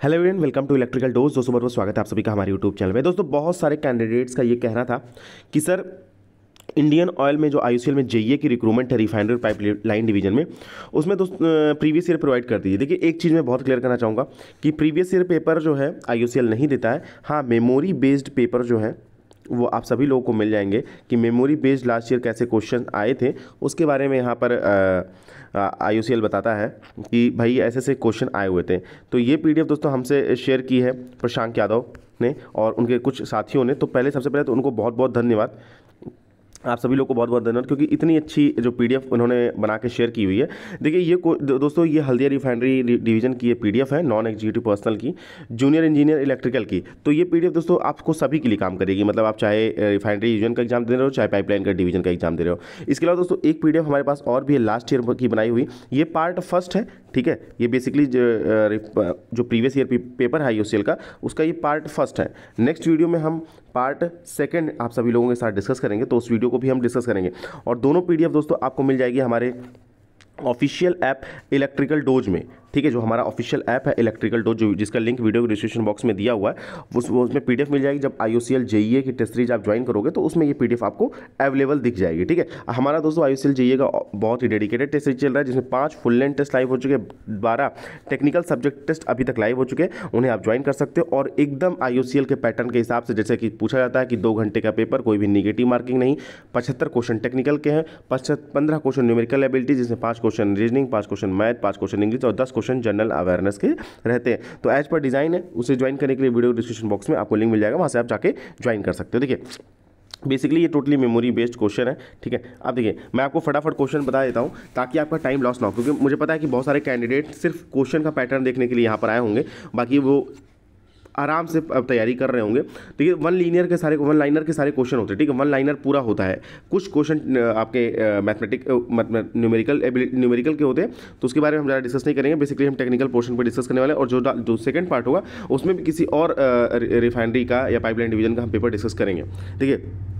Hello everyone welcome to electrical dose दोस्तों बहुत बहुत स्वागत है आप सभी का हमारे यूट्यूब चैनल में। दोस्तों, बहुत सारे कैंडिडेट्स का ये कहना था कि सर इंडियन ऑयल में जो आई में जेईए की रिक्रूटमेंट है रिफाइनरी पाइप लाइन डिवीज़न में, उसमें दोस्त प्रीवियस ईयर प्रोवाइड कर दीजिए। देखिए, एक चीज़ मैं बहुत क्लियर करना चाहूँगा कि प्रीवियस ईयर पेपर जो है आई नहीं देता है। हाँ मेमोरी बेस्ड पेपर जो है वो आप सभी लोगों को मिल जाएँगे कि मेमोरी बेस्ड लास्ट ईयर कैसे क्वेश्चन आए थे। उसके बारे में यहाँ पर आईयूसीएल बताता है कि भाई ऐसे ऐसे क्वेश्चन आए हुए थे। तो ये पीडीएफ दोस्तों हमसे शेयर की है प्रशांत यादव ने और उनके कुछ साथियों ने। तो पहले सबसे पहले तो उनको बहुत बहुत धन्यवाद। आप सभी लोग को बहुत बहुत धन्यवाद, क्योंकि इतनी अच्छी जो पीडीएफ उन्होंने बना के शेयर की हुई है। देखिए, ये दोस्तों, ये हल्दिया रिफाइनरी डिवीज़न की ये पीडीएफ है नॉन एग्जीक्यूटिव पर्सनल की, जूनियर इंजीनियर इलेक्ट्रिकल की। तो ये पीडीएफ, दोस्तों, आपको सभी के लिए काम करेगी मतलब आप चाहे रिफाइनरी डिवीज़न का एग्ज़ाम दे रहे हो, चाहे पाइपलाइन का डिवीज़न का एग्ज़ाम दे रहे हो। इसके अलावा, दोस्तों, एक पीडीएफ हमारे पास और भी है, लास्ट ईयर की बनाई हुई, ये पार्ट फ़र्स्ट है ठीक है? ये बेसिकली जो प्रीवियस ईयर पेपर है आई का, उसका ये पार्ट फ़र्स्ट है। नेक्स्ट वीडियो में हम पार्ट सेकेंड आप सभी लोगों के साथ डिस्कस करेंगे तो उस वीडियो को भी हम डिस्कस करेंगे। और दोनों पीडीएफ दोस्तों, आपको मिल जाएगी हमारे ऑफिशियल ऐप इलेक्ट्रिकल डोज में। ठीक है, जो हमारा ऑफिशियल ऐप है इलेक्ट्रिकल डोज जो जिसका लिंक वीडियो डिस्क्रिप्शन बॉक्स में दिया हुआ है उस उसमें पीडीएफ मिल जाएगी। जब आई ओ सी की टेस्ट सीरीज़ आप ज्वाइन करोगे तो उसमें ये पीडीएफ आपको अवेलेबल दिख जाएगी, ठीक है? हमारा दोस्तों आई ओ सी का बहुत ही डेडिकेटेड टेस्ट सीरीज़ चल रहा है, जिसमें पाँच फुल लेंथ टेस्ट लाइव हो चुके बारह टेक्निकल सब्जेक्ट टेस्ट अभी तक लाइव हो चुके हैं, उन्हें आप ज्वाइन कर सकते हो। और एकदम आई के पैटर्न के हिसाब से, जैसे कि पूछा जाता है कि दो घंटे का पेपर कोई भी निगेटिव मार्किंग नहीं, पचहत्तर क्वेश्चन टेक्निकल के हैं पंद्रह क्वेश्चन न्यूमेरिकल एबिलिटी जिसमें पाँच क्वेश्चन रीजनिंग पाँच क्वेश्चन मैथ पाँच क्वेश्चन इंग्लिश और दस क्वेश्चन जनरल अवेयरनेस अवेयरनेस के रहते हैं। तो एज पर डिज़ाइन है, उसे ज्वाइन करने के लिए वीडियो डिस्क्रिप्शन बॉक्स में आपको लिंक मिल जाएगा, वहाँ से आप जाके ज्वाइन कर सकते हो। देखिए बेसिकली ये टोटली मेमोरी बेस्ड क्वेश्चन है, ठीक है? अब देखिए, मैं आपको फटाफट क्वेश्चन बता देता हूँ, ताकि आपका टाइम लॉस ना हो, क्योंकि मुझे पता है कि बहुत सारे कैंडिडेट सिर्फ़ क्वेश्चन का पैटर्न देखने के लिए यहाँ पर आए होंगे, बाकी वो आराम से तैयारी कर रहे होंगे। देखिए वन लीनियर के सारे वन लाइनर के सारे क्वेश्चन होते हैं, ठीक है? वन लाइनर पूरा होता है। कुछ क्वेश्चन आपके मैथमेटिक न्यूमेरिकल न्यूमेरिकल के होते हैं। तो उसके बारे में हम ज़्यादा डिस्कस नहीं करेंगे। बेसिकली हम टेक्निकल पोर्शन पर डिस्कस करने वाले और जो जो सेकंड पार्ट होगा, उसमें भी किसी और रिफाइनरी का या पाइपलाइन डिवीज़न का हम पेपर डिस्कस करेंगे। ठीक है?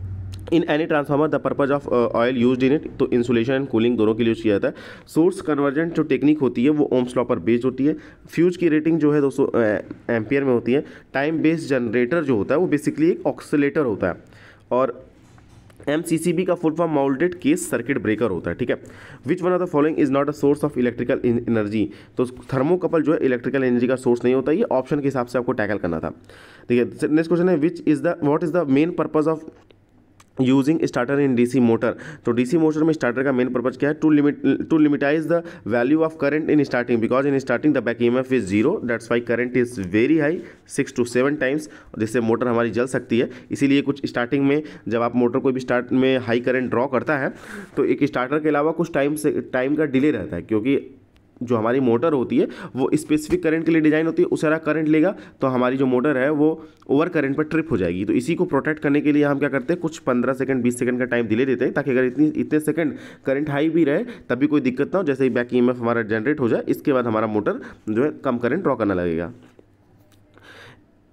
In any transformer the purpose of oil use in it तो इंसुलेशन एंड कूलिंग दोनों के लिए यूज़ किया जाता है। सोर्स कन्वर्जेंट जो टेक्निक होती है, वो ओम्स लॉ पर बेस्ड होती है। फ्यूज की रेटिंग जो है दोस्तों एम्पियर में होती है। टाइम बेस्ड जनरेटर जो होता है, वो बेसिकली एक ऑक्सीटर होता है। और एम सी सी बी का full form moulded case circuit breaker होता है, ठीक है? Which one of the following is not a source of electrical energy तो थर्मोकपल जो है इलेक्ट्रिकल एनर्जी का सोर्स नहीं होता। ये ऑप्शन के हिसाब से आपको टैकल करना था। ठीक है नेक्स्ट क्वेश्चन है which is the what is the main purpose of using starter in DC motor तो डीसी मोटर में स्टार्टर का मेन पर्पज क्या है? To limit to limitize the value of current in starting because in starting the back EMF is zero that's why current is very high six to seven times जिससे motor हमारी जल सकती है। इसीलिए कुछ starting में जब आप मोटर कोई भी स्टार्ट में हाई करंट ड्रॉ करता है तो एक स्टार्टर के अलावा कुछ टाइम से टाइम का डिले रहता है, क्योंकि जो हमारी मोटर होती है, वो स्पेसिफिक करंट के लिए डिज़ाइन होती है उस तरह करंट लेगा तो हमारी जो मोटर है, वो ओवर करंट पर ट्रिप हो जाएगी। तो इसी को प्रोटेक्ट करने के लिए हम क्या करते हैं, कुछ पंद्रह सेकंड बीस सेकंड का टाइम डिले देते हैं, ताकि अगर इतनी, इतने सेकंड करंट हाई भी रहे, तभी कोई दिक्कत ना हो, जैसे ही बैक ई हमारा जनरेट हो जाए, इसके बाद हमारा मोटर जो है, कम करंट ड्रॉ करना लगेगा।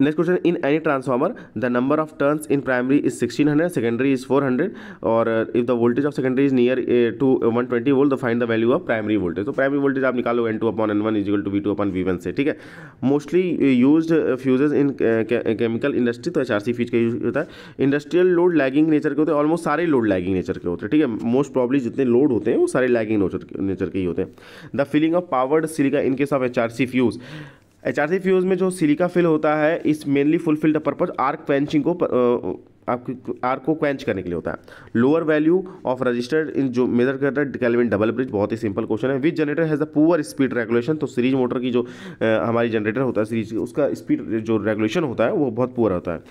Next question in any transformer the number of turns in primary is 1600 secondary is 400 और if the voltage of secondary is near to 120 volt the find the value of primary voltage तो primary voltage आप निकालो N two upon N one equal to V two upon V one से, ठीक है? Mostly use fuses in chemical industry तो H R C fuse का use होता है। इंडस्ट्रियल लोड लैगिंग नेचर के होते हैं ऑलमोस्ट सारे लोड लैगिंग नेचर के होते हैं, ठीक है? मोस्ट प्रॉब्ली जितने लोड होते हैं, वो सारे लैगिंग नेचर के ही होते हैं। The filling of powdered silica in case of H R C fuse H R fuse में जो सिलिका फिल होता है is mainly fulfil the purpose arc quenching को आपकी आर्क को क्वेंच करने के लिए होता है। Lower value of registered in जो मेजर करता है कैलविन डबल ब्रिज बहुत ही सिंपल क्वेश्चन है। Which generator has a poor speed regulation तो सीरीज़ मोटर की जो आ, हमारी जनरेटर होता है सीरीज़ उसका स्पीड जो रेगुलेशन होता है वो बहुत पुअर होता है।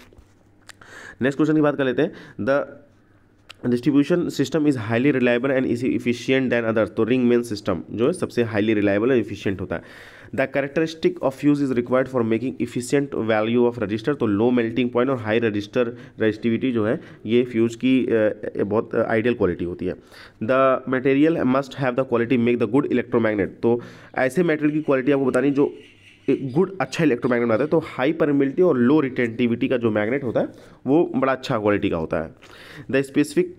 नेक्स्ट क्वेश्चन की बात कर लेते हैं। The distribution system is highly reliable and is efficient than other तो रिंग मेन सिस्टम जो है सबसे हाईली रिलायबल और इफिशियंट होता है। The characteristic of fuse is required for making efficient value of register तो लो मेल्टिंग पॉइंट और high register resistivity जो है, ये फ्यूज की बहुत आइडियल क्वालिटी होती है। The material must have the quality make the good electromagnet तो ऐसे मटेरियल की क्वालिटी आपको बतानी जो एक गुड अच्छा इलेक्ट्रोमैग्नेट बनाता है तो हाई परमिलिटी और लो रिटेंटिविटी का जो मैग्नेट होता है, वो बड़ा अच्छा क्वालिटी का होता है। The specific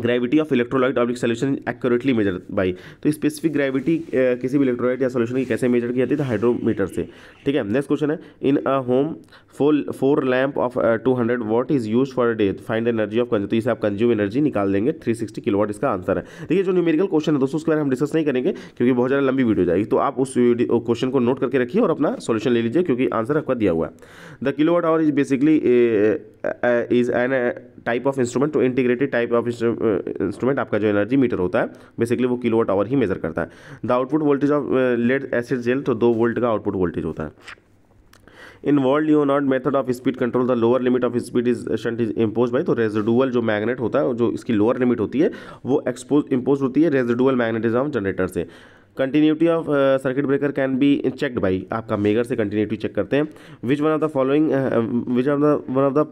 gravity of electrolyte oblique solution accurately measure by तो स्पेसिफिक ग्रेविटी किसी भी इलेक्ट्रोलाइट या सोल्यूशन की कैसे मेजर की जाती है तो हाइड्रोमीटर से। ठीक है? नेक्स्ट क्वेश्चन है। In a home for four lamp of two hundred watt is use for day find energy of consume तो इसे आप कंज्यूम एनर्जी निकाल देंगे। थ्री सिक्सटी किलो वाट इसका आंसर है। देखिए, जो न्यूमेरिकल क्वेश्चन है, दोस्तों, उसके बारे में हम डिस्कस नहीं करेंगे, क्योंकि बहुत ज़्यादा लंबी वीडियो जाएगी। तो आप उस क्वेश्चन को नोट करके रखिए और अपना सोल्यूशन ले लीजिए, क्योंकि आंसर आपका दिया हुआ है। The kilowatt hour is basically is an type of instrument तो इंटीग्रेटेड टाइप ऑफ़ इंस्ट्रूमेंट आपका जो एनर्जी मीटर होता है बेसिकली वो किलोवाट आवर ही मेजर करता है। The output voltage of lead acid gel तो दो वोल्ट का आउटपुट वोल्टेज होता है। In world you not method of speed control the lower limit of speed is shunt is impose by तो residual जो मैग्नेट होता है, जो इसकी लोअर लिमिट होती है, वो एक्सपोज इम्पोज होती है रेजिडुअल मैग्नेटिज्म जनरेटर से। Continuity of circuit breaker can be checked by आपका मेगर से कंटिन्यूटी चेक करते हैं। Which one of the following which of the one of the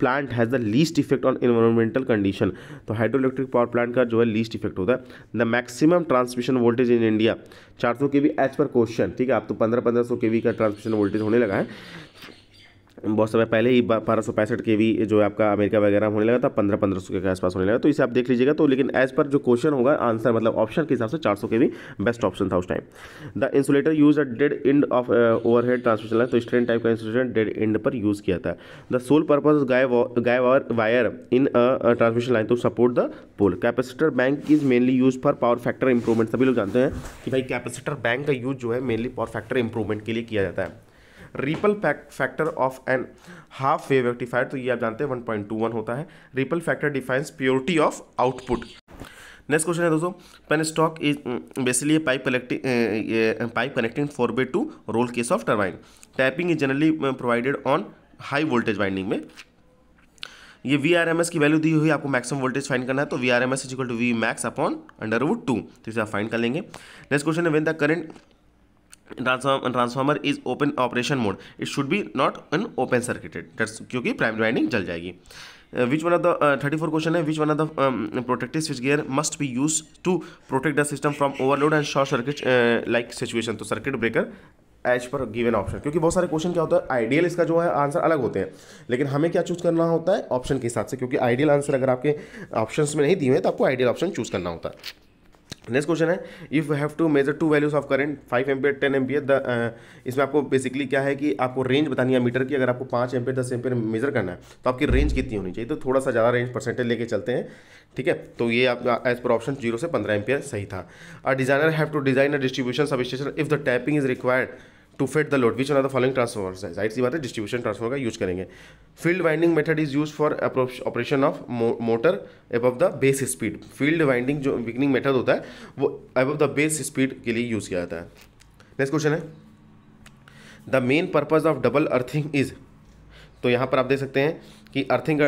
plant has the least effect on environmental condition तो hydro electric power plant का जो है least effect होता है। The maximum transmission voltage in India चार सौ K V as per question ठीक है? आप तो पंद्रह पंद्रह सौ के वी का ट्रांसमिशन वोल्टेज होने लगा है। बहुत समय पहले ही बारह सौ पैंसठ के भी जो है आपका अमेरिका वगैरह होने लगा था, पंद्रह पंद्रह सौ के आसपास होने लगा तो इसे आप देख लीजिएगा। तो लेकिन एज पर जो क्वेश्चन होगा आंसर मतलब ऑप्शन के हिसाब से चार सौ के भी बेस्ट ऑप्शन था उस time the insulator use a dead end of overhead transmission line तो स्ट्रेन टाइप का इंसुलेटर डेड इंड पर यूज़ किया था। The sole purpose guy guy wire in transmission line to support the pole capacitor bank is mainly use for power factor improvement सभी लोग जानते हैं कि भाई कैपेसिटर बैंक का यूज़ जो है मेनली पावर फैक्टर इंप्रूवमेंट के लिए किया जाता है। Ripple factor of an half wave rectifier तो ये आप जानते हैं, वन पॉइंट टू वन होता है। Ripple factor defines purity of output. Next question है दोस्तों, penstock is basically pipe connecting pipe connecting forebay to roll case of turbine tapping is generally provided on high voltage winding में। ये V R M S की value दी हुई, आपको maximum voltage find करना है तो V R M S is equal to V max upon under root two तो इसे आप फाइंड कर लेंगे। नेक्स्ट क्वेश्चन है when the current transformer is open operation mode it should be not in open circuited that's क्योंकि primary winding जल जाएगी। Which one of the thirty four question है which one of the protective switchgear must be use to protect the system from overload and short circuit like situation तो circuit breaker as per given option क्योंकि बहुत सारे question क्या होता है? Ideal इसका जो है आंसर अलग होते हैं। लेकिन हमें क्या चूज़ करना होता है? ऑप्शन के हिसाब से। क्योंकि आइडियल आंसर अगर आपके ऑप्शन में नहीं दिए हुए तो आपको आइडियल ऑप्शन चूज़ करना होता है। नेक्स्ट क्वेश्चन है if have to measure two values of current five ampere ten ampere the इसमें आपको बेसिकली क्या है कि आपको रेंज बतानी है मीटर की, अगर आपको पाँच एम्पियर दस एम्पियर मेजर करना है तो आपकी रेंज कितनी होनी चाहिए? तो थोड़ा सा ज़्यादा रेंज परसेंटेज लेके चलते हैं, ठीक है? तो ये आपका एज पर ऑप्शन ज़ीरो से पंद्रह एम्पियर सही था। A designer have to design a distribution sub station if the tapping is required to fit the load which on the following transformer ज़ाहिर सी बात है डिस्ट्रीब्यूशन ट्रांसफॉर्मर का यूज़ करेंगे field winding method is use for operation of motor above the base speed field winding जो weakening method होता है वो एबव द बेस स्पीड के लिए यूज़ किया जाता है नेक्स्ट क्वेश्चन है the main purpose of double earthing is तो यहाँ पर आप देख सकते हैं कि earthing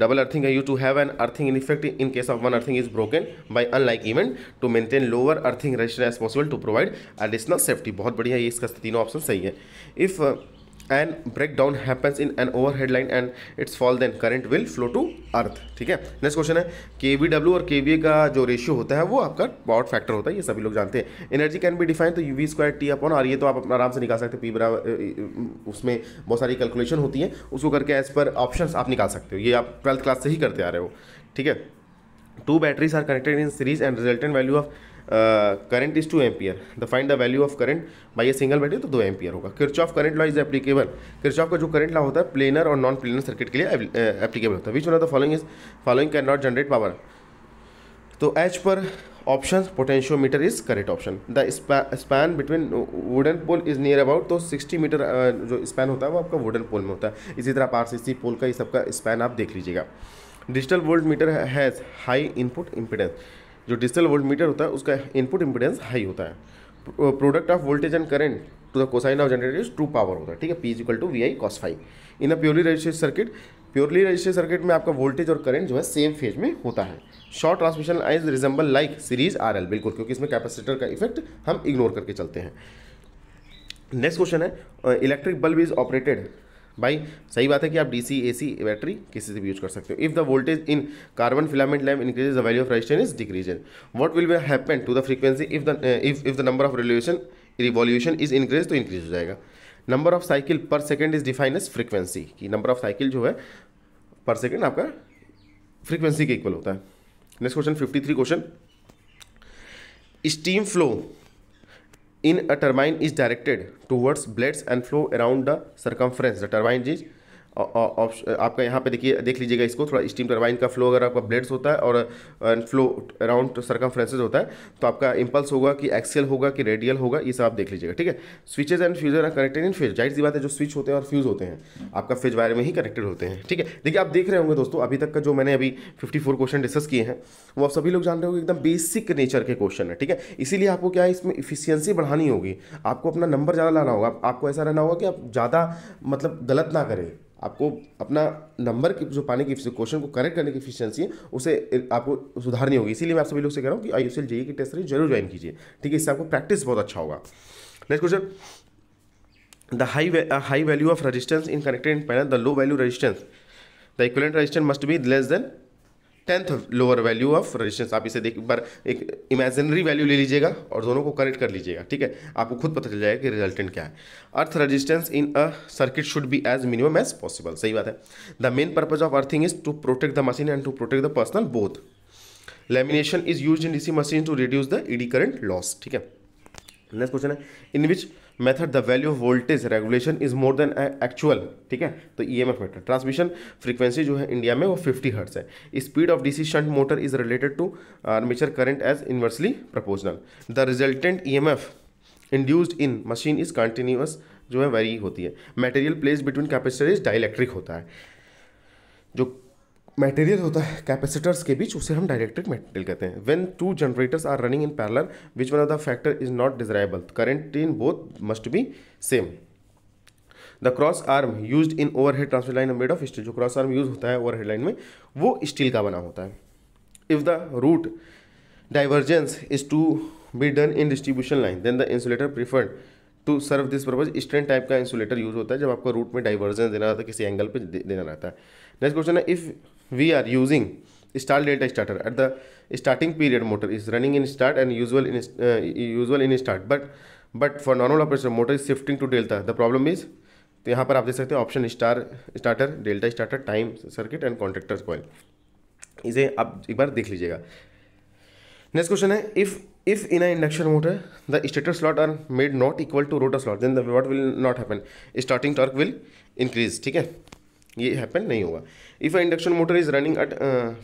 double earthing you to have an earthing in effect in case of one earthing is broken by unlike event to maintain lower earthing register as possible to provide additional safety बहुत बढ़िया, ये इसका तीनों option सही है। If an break down happens in an overhead line and it's fall then current will flow to earth ठीक है? Next question है. के वी डब्ल्यू और के वी ए का जो रेशियो होता है, वो आपका पावर फैक्टर होता है, ये सभी लोग जानते हैं। एनर्जी कैन बी डिफाइन तो U V square T upon और ये तो आप अपना आराम से निकाल सकते हैं। पी बराबर उसमें बहुत सारी कैलकुलेशन होती है। उसको करके एज पर ऑप्शन आप निकाल सकते हो। ये आप ट्वेल्थ क्लास से ही करते आ रहे हो। ठीक है? Two batteries are connected in series and resultant value of current is two ampere the find the value of current by a single battery तो दो एम्पियर होगा। Kirchhoff current law is applicable Kirchhoff का जो current law होता है planar और non planar circuit के लिए एप्लीकेबल होता है। Which one of the following is following can not generate power तो एच पर option potentiometer is correct option the span between wooden pole is near about तो 60 मीटर जो span होता है, वो आपका वुडन पोल में होता है। इसी तरह आर सी पोल का ये सबका स्पैन आप देख लीजिएगा। Digital volt meter has high input impedance जो डिजिटल वोल्ट मीटर होता है, उसका इनपुट इम्पिडेंस हाई होता है। Product of voltage and current to the cosine of generator is to power होता है, ठीक है? P is equal to V I cos five in a purely registered circuit purely registered circuit में आपका voltage और current जो है same phase में होता है। Short transmission line resemble like series R L बिल्कुल, क्योंकि इसमें कैपेसिटर का इफ़ेक्ट हम इग्नोर करके चलते हैं। नेक्स्ट क्वेश्चन है इलेक्ट्रिक बल्ब इज़ ऑपरेटेड भाई, सही बात है कि आप डीसी एसी बैटरी किसी से भी यूज़ कर सकते हो। If the voltage in carbon filament lamp increase the value of resistance decreases what will be happen to the frequency if the if if the number of revolution revolution is increase तो increase हो जाएगा। Number of cycle per second is define as frequency कि number of cycle जो है per second आपका frequency के equal होता है। Next question fifty three question steam flow in a turbine is directed towards blades and flow around the circumference. The turbine is आपका यहाँ पे देखिए, देख लीजिएगा इसको, थोड़ा स्टीम टरबाइन का फ्लो अगर आपका ब्लेड्स होता है और फ्लो अराउंड सरकम होता है तो आपका इम्पल्स होगा कि एक्सेल होगा कि रेडियल होगा, ये सब आप देख लीजिएगा, ठीक है? Switches and fuses are connected in phase ज़ाहिर सी बात है, जो स्विच होते हैं और फ्यूज होते हैं, आपका फ़ेज़ वायर में ही कनेक्टेड होते हैं, ठीक है? देखिए, आप देख रहे होंगे दोस्तों, अभी तक का जो मैंने अभी फिफ्टी क्वेश्चन डिस्कस किए हैं, वो आप सभी लोग जान रहे होंगे, एकदम बेसिक नेचर के क्वेश्चन है, ठीक है? इसीलिए आपको क्या है, इसमें इफिशियंसी बढ़ानी होगी, आपको अपना नंबर ज़्यादा लाना होगा आपको ऐसा रहना होगा कि आप ज़्यादा मतलब गलत ना करें आपको अपना नंबर की, जो पाने की क्वेश्चन को करेक्ट करने की एफिशिएंसी है, उसे आपको सुधारनी होगी। इसीलिए मैं आप सभी लोग से कह रहा हूँ कि आई जेई की टेस्ट सीरीज़ ज़रूर ज्वाइन कीजिए। ठीक है, इससे आपको प्रैक्टिस बहुत अच्छा होगा। Next question the high high value of resistance in connected panel the low value resistance the equivalent resistance must be less than tenth lower value of resistance आप इसे देख बार एक इमेजिनरी वैल्यू ले लीजिएगा और दोनों को करेक्ट कर लीजिएगा, ठीक है? आपको खुद पता चल जाएगा कि रिजल्टेंट क्या है। Earth resistance in a circuit should be as minimum as possible सही बात है? The main purpose of earthing is to protect the machine and to protect the personal both lamination is use in DC machine to reduce the eddy current loss ठीक है? Next question है in which method the value of voltage regulation is more than actual ठीक है? तो E M F method transmission frequency जो है India में वो फिफ्टी हर्ट्स है। Speed of DC shunt motor is related to armature current as inversely proportional the resultant E M F induced in machine is continuous जो है vary होती है। Material place between capacitor is dielectric होता है। जो material होता है capacitors के बीच, उसे हम डायरेक्टेड मटेरियल कहते हैं। When two generators are running in parallel which one of the factor is not desirable current in both must be same the cross arm use in overhead transfer line made of steel जो cross arm use होता है over head line में, वो steel का बना होता है। If the route divergence is to be done in distribution line then the insulator preferred to serve this purpose strain type का इंसुलेटर यूज़ होता है, जब आपको रूट में डाइवर्जेंस देना रहता है, किसी एंगल पे देना रहता है। नेक्स्ट क्वेश्चन है if we are using star delta starter at the starting period motor is running in start and usual in usual in start but but for normal operation motor is shifting to delta the problem is तो यहाँ पर आप देख सकते हैं option star starter delta starter time circuit and contractor coil इसे आप एक बार देख लीजिएगा। नेक्स्ट क्वेश्चन है if if in a induction motor the stator slot are made not equal to rotor slot then the what will not happen starting torque will increase ठीक है? ये हैपन नहीं होगा। If a induction motor is running at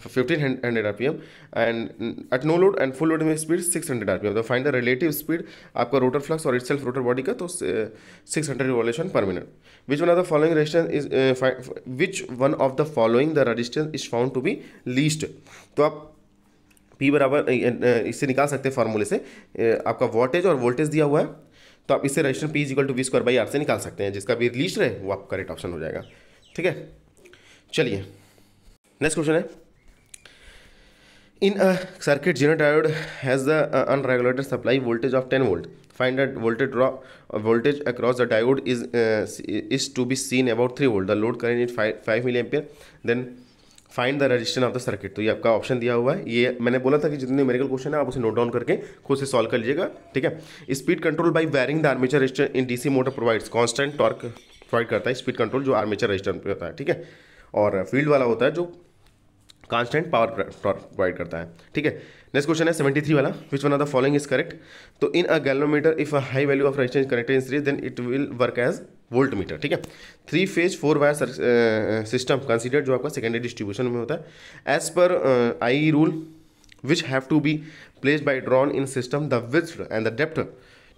fifteen hundred R P M and at no load and full load में speed six hundred R P M तो find the relative speed आपका rotor flux और itself rotor body का तो six hundred revolution per minute which one of the following resistance is which one of the following the resistance is found to be least तो आप P बराबर इससे निकाल सकते हैं फार्मूले से। आपका वोल्टेज और वोल्टेज दिया हुआ है तो आप इससे resistance P is equal to V square by R से निकाल सकते हैं। जिसका भी लीस्ट रहे, वो आपका करेक्ट ऑप्शन हो जाएगा। ठीक है? चलिए। नेक्स्ट क्वेश्चन है। In a circuit zero diode has the unregulated supply voltage of ten volt find that voltage draw voltage across the diode is is to be seen about three volt the load current in five milliampere then find the resistance of the circuit तो ये आपका option दिया हुआ है। ये मैंने बोला था कि जितने मेरिकल क्वेश्चन है, आप उसे नोट डाउन करके खुद से सॉल्व कर लीजिएगा। ठीक है? Speed control by wiring the armature register in DC motor provides constant torque provide करता है स्पीड कंट्रोल जो आर्मेचर रजिस्टर पे होता है, ठीक है? और फ़ील्ड वाला होता है जो कांस्टेंट पावर प्रोवाइड करता है, ठीक है? नेक्स्ट क्वेश्चन है सेवेंटी थ्री वाला which one of the following is correct तो in a galvanometer if a high value of resistance connected in series then it will work as volt meter ठीक है? Three phase four wire system consider जो आपका secondary distribution में होता है। As per I rule which have to be place by drawn in system the with and the depth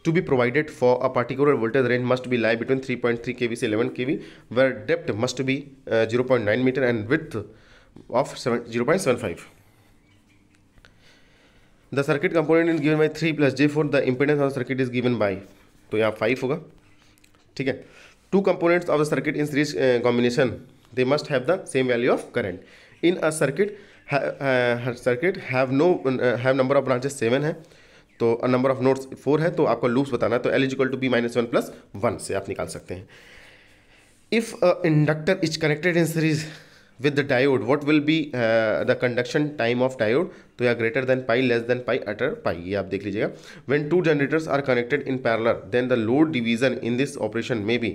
to be provided for a particular voltage range must be lie between 3.3 kV to 11 kV where depth must be uh, 0.9 meter and width of 7, 0.75 the circuit component is given by 3 plus j4 the impedance of the circuit is given by तो यहाँ 5 होगा ठीक है circuit in series uh, combination they must have the same value of current in a circuit ha, uh, circuit have no uh, have number of branches 7 है तो number of notes four है तो आपको लूप्स बताना है तो L is equal to be minus one plus one से आप निकाल सकते हैं। If inductor is connected in series with the diode what will be the conduction time of diode तो या greater than pi less than pi utter pi ये आप देख लीजिएगा। When two generators are connected in parallel then the load division in this operation may be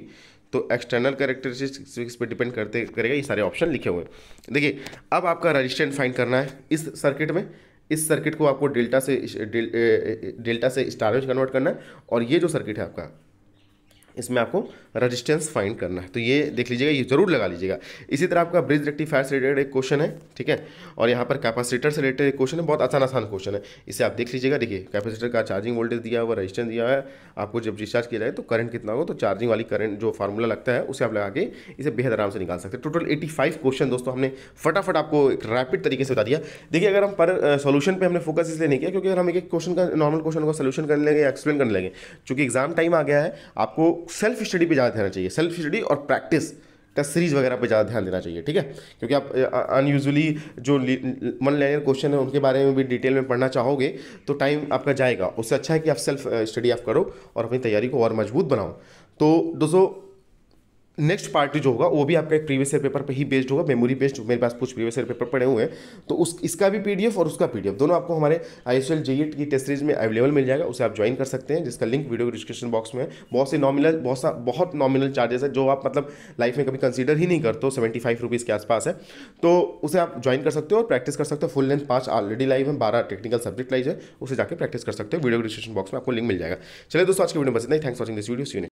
तो external characteristics पे depend करते, करेगा, ये सारे ऑप्शन लिखे हुए। देखिए, अब आपका रजिस्टेंट फाइंड करना है, इस सर्किट में। इस सर्किट को आपको डेल्टा से डेल्टा से स्टार में कन्वर्ट करना है और ये जो सर्किट है आपका इसमें आपको रेजिस्टेंस फाइंड करना है। तो ये देख लीजिएगा, ये ज़रूर लगा लीजिएगा। इसी तरह आपका ब्रिज रेक्टिफायर से रिलेटेड एक क्वेश्चन है, ठीक है? और यहाँ पर कैपेसिटर से रिलेटेड एक क्वेश्चन है, बहुत आसान आसान क्वेश्चन है। इसे आप देख लीजिएगा, देखिए कैपेसिटर का चार्जिंग वोल्टेज दिया हुआ रजिस्टेंस दिया है। आपको जब डिस्चार्ज किया जाए तो करंट कितना हो तो चार्जिंग वाली करंट जो फार्मूला लगता है, उसे आप लगा के इसे बेहद आराम से निकाल सकते हैं। टोटल एटी क्वेश्चन दोस्तों हमने फटाफट आपको एक रैपिड तरीके से बता दिया। देखिए, अगर हम पर सोल्यूशन पर हमने फोकस इसलिए नहीं किया, क्योंकि अगर हम एक क्वेश्चन का नॉर्मल क्वेश्चन का सोल्यूशन करने लगे एक्सप्लेन करने लगे, चूँकि एग्ज़ाम टाइम आ गया है, आपको सेल्फ स्टडी पे ज़्यादा ध्यान चाहिए। सेल्फ स्टडी और प्रैक्टिस का सीरीज़ वगैरह पे ज़्यादा ध्यान देना चाहिए, ठीक है? क्योंकि आप अनयूजली जो वन लाइनर क्वेश्चन है, उनके बारे में भी डिटेल में पढ़ना चाहोगे तो टाइम आपका जाएगा। उससे अच्छा है कि आप सेल्फ स्टडी आप करो और अपनी तैयारी को और मज़बूत बनाओ। तो दोस्तों नेक्स्ट पार्टी जो होगा, वो भी आपका एक प्रीवियस ईयर पेपर पे ही बेस्ड होगा मेमोरी बेस्ड मेरे पास कुछ प्रीवियस ईयर पेपर पड़े हुए हैं। तो उस, इसका भी पीडीएफ और उसका पीडीएफ दोनों आपको हमारे आई एस एल की टेस्ट सीरीज़ में अवेलेबल मिल जाएगा, उसे आप ज्वाइन कर सकते हैं, जिसका लिंक वीडियो डिस्क्रिप्शन बॉक्स में है। बहुत से नॉमिनल बहुत सा, बहुत नॉमिनल चार्जेस है, जो आप मतलब लाइफ में कभी कंसिडर ही नहीं करते हो सेवेंटी फाइव रुपीज़ के आसपास है। तो उसे आप ज्वाइन कर सकते हो और प्रैक्टिस कर सकते हो फुल लेंथ पाँच ऑलरेडी लाइव है, बारह टेक्निकल सब्जेक्ट लाइज है, उसे जाकर प्रैक्टिस कर सकते हो वीडियो डिस्क्रिप्शन बॉक्स में आपको लिंक मिल जाएगा। चलिए दोस्तों, आज की वीडियो बस इतना ही। Thanks watching this video see